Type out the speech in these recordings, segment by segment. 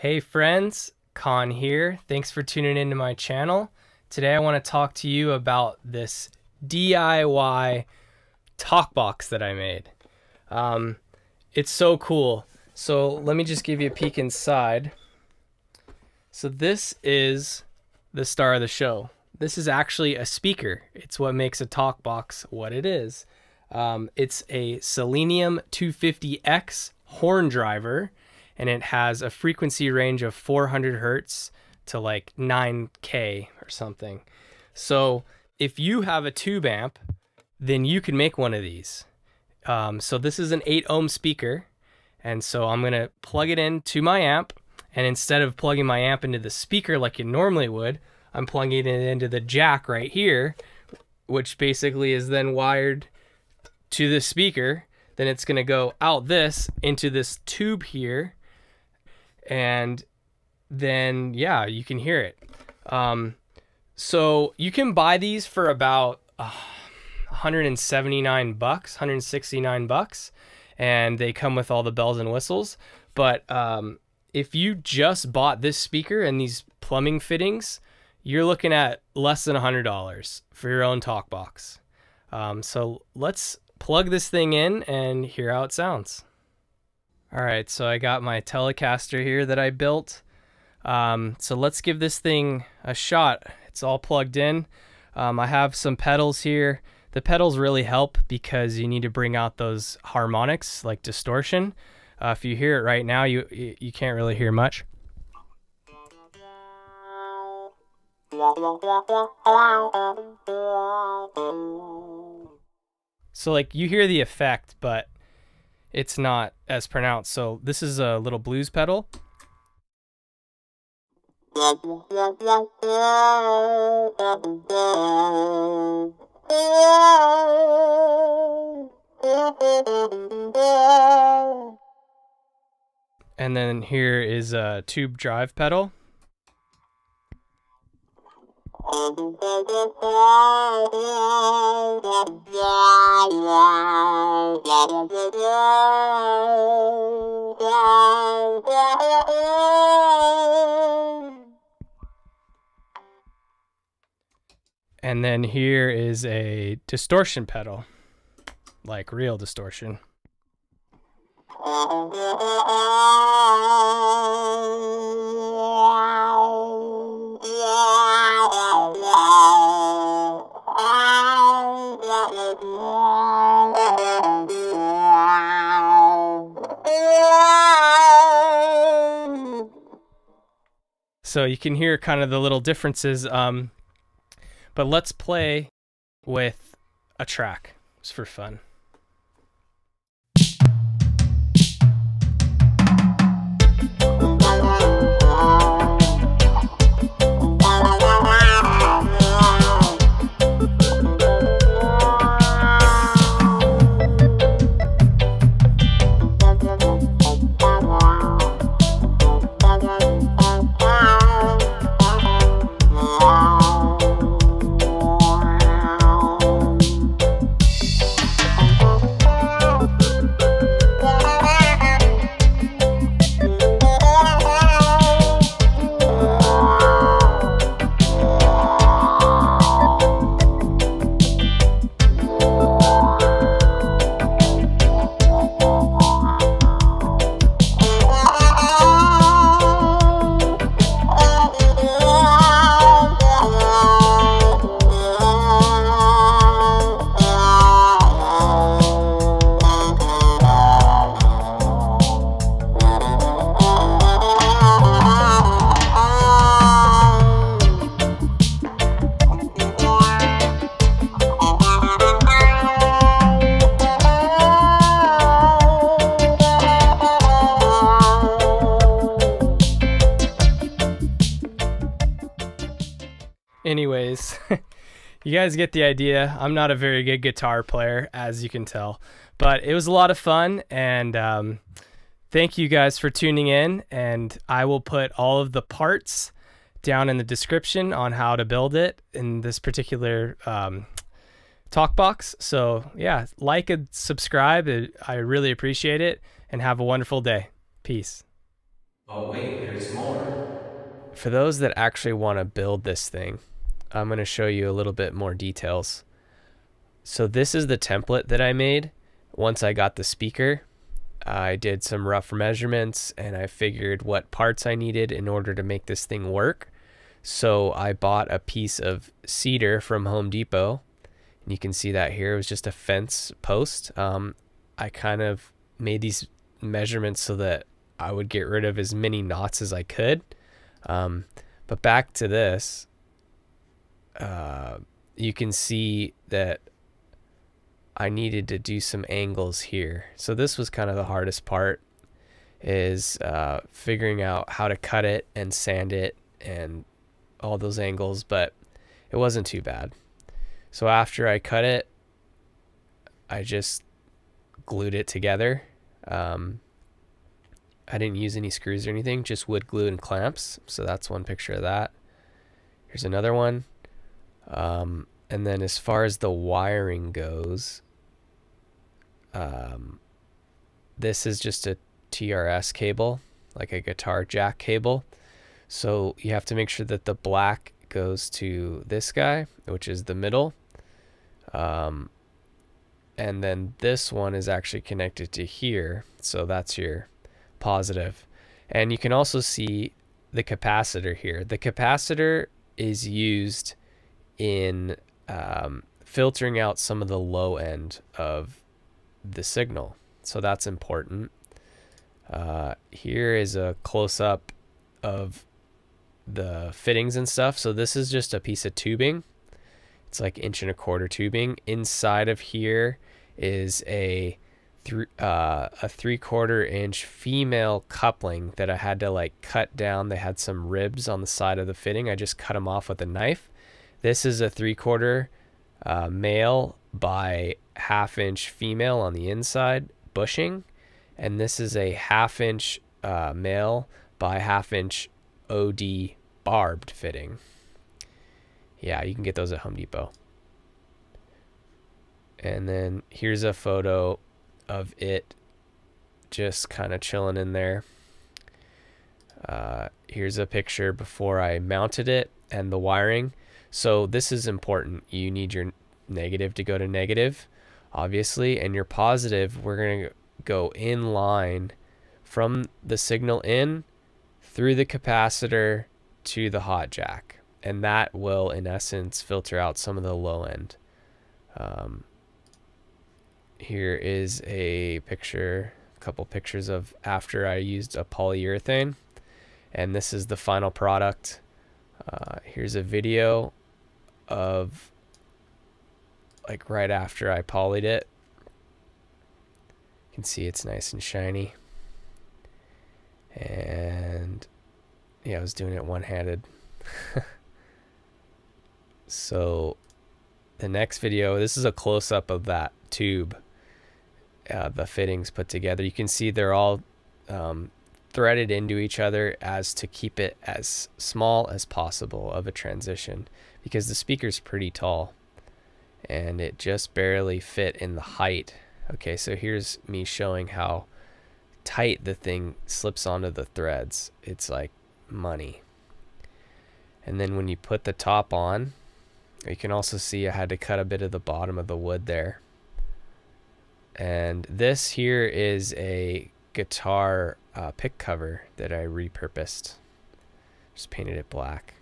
Hey friends, Kahn here. Thanks for tuning into my channel. Today I want to talk to you about this DIY talk box that I made. Um, it's so cool. So let me just give you a peek inside. So this is the star of the show. This is actually a speaker. It's what makes a talk box what it is. Um, it's a Selenium 250X horn driver, and it has a frequency range of 400 hertz to like 9K or something. So if you have a tube amp, then you can make one of these. Um, so this is an 8 ohm speaker, and so I'm going to plug it into my amp, and instead of plugging my amp into the speaker like you normally would, I'm plugging it into the jack right here, which basically is then wired to the speaker. Then it's going to go out this into this tube here. And then, yeah, you can hear it. Um, so you can buy these for about uh, 179 bucks, 169 bucks. And they come with all the bells and whistles. But um, if you just bought this speaker and these plumbing fittings, you're looking at less than $100 for your own talk box. Um, so let's plug this thing in and hear how it sounds. All right, so I got my Telecaster here that I built. Um, so let's give this thing a shot. It's all plugged in. Um, I have some pedals here. The pedals really help because you need to bring out those harmonics like distortion. Uh, if you hear it right now, you you can't really hear much. So like you hear the effect, but it's not as pronounced. So this is a little blues pedal. And then here is a tube drive pedal. And then here is a distortion pedal, like real distortion. So you can hear kind of the little differences. Um, but let's play with a track just for fun. Anyways, you guys get the idea. I'm not a very good guitar player, as you can tell, but it was a lot of fun. And um, thank you guys for tuning in. And I will put all of the parts down in the description on how to build it in this particular um, talk box. So, yeah, like and subscribe. I really appreciate it. And have a wonderful day. Peace. Oh wait, there's more. For those that actually want to build this thing, I'm going to show you a little bit more details. So this is the template that I made once I got the speaker. I did some rough measurements and I figured what parts I needed in order to make this thing work. So I bought a piece of cedar from Home Depot. And you can see that here. It was just a fence post. Um, I kind of made these measurements so that I would get rid of as many knots as I could. Um, but back to this, uh, you can see that I needed to do some angles here. So this was kind of the hardest part is uh, figuring out how to cut it and sand it and all those angles, but it wasn't too bad. So after I cut it, I just glued it together. Um, I didn't use any screws or anything, just wood glue and clamps. So that's one picture of that. Here's another one. Um, and then as far as the wiring goes, um, this is just a TRS cable, like a guitar jack cable. So you have to make sure that the black goes to this guy, which is the middle. Um, and then this one is actually connected to here. So that's your positive. And you can also see the capacitor here. The capacitor is used in um, filtering out some of the low end of the signal. So that's important. Uh, here is a close up of the fittings and stuff. So this is just a piece of tubing. It's like inch and a quarter tubing. Inside of here is a three uh, a three quarter inch female coupling that I had to like cut down. They had some ribs on the side of the fitting. I just cut them off with a knife. This is a three quarter uh, male by half inch female on the inside bushing, and this is a half inch uh, male by half inch OD barbed fitting. Yeah, you can get those at Home Depot. And then here's a photo of it just kind of chilling in there. Uh, here's a picture before I mounted it and the wiring. So this is important. You need your negative to go to negative, obviously, and your positive, we're going to go in line from the signal in through the capacitor to the hot jack. And that will, in essence, filter out some of the low end. Um, here is a picture, a couple pictures of after I used a polyurethane. And this is the final product. Uh, here's a video of like right after I polyed it. You can see it's nice and shiny. And yeah, I was doing it one-handed. so the next video, this is a close-up of that tube, uh, the fittings put together. You can see they're all um, threaded into each other as to keep it as small as possible of a transition because the speaker's pretty tall and it just barely fit in the height. Okay, so here's me showing how tight the thing slips onto the threads. It's like money. And then when you put the top on, you can also see I had to cut a bit of the bottom of the wood there. And this here is a guitar uh, pick cover that I repurposed. Just painted it black.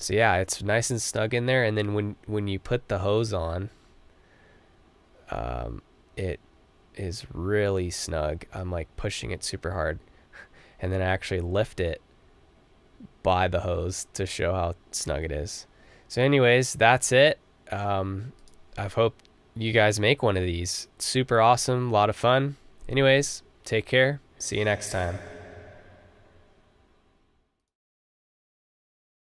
So yeah, it's nice and snug in there. And then when, when you put the hose on, um, it is really snug. I'm like pushing it super hard. And then I actually lift it by the hose to show how snug it is. So anyways, that's it. Um, I hope you guys make one of these. Super awesome, a lot of fun. Anyways, take care. See you next time.